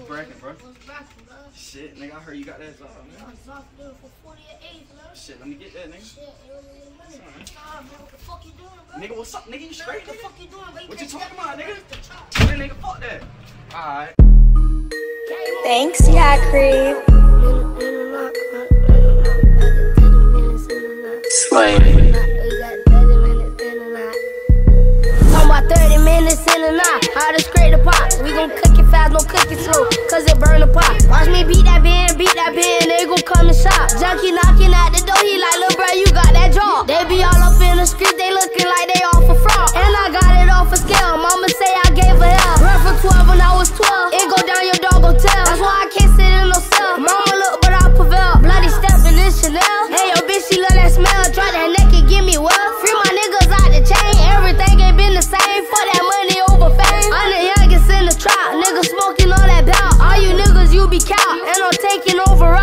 bracket, bro? What's bro? Shit, nigga, I heard you got that job, man. was off for 48, bro. Shit, let me get that, nigga. Shit, you don't need money. Alright. Nah, man, what the fuck you doing, bro? Nigga, what's up, nigga? You Man, straight, what the nigga? fuck you doing, bro? What you talking about, nigga? to chop. Then nigga, fuck that. Alright. Thanks, yeah, Creep. Talking about 30 minutes in the night. How to scrape the pot. We gon' cook it fast, no cook it slow. Cause it burn the pot. Watch me beat that bin, beat that bin. They gon' come and shop. Junkie knocking at the door. He like, little bro, you got that jaw. They taking over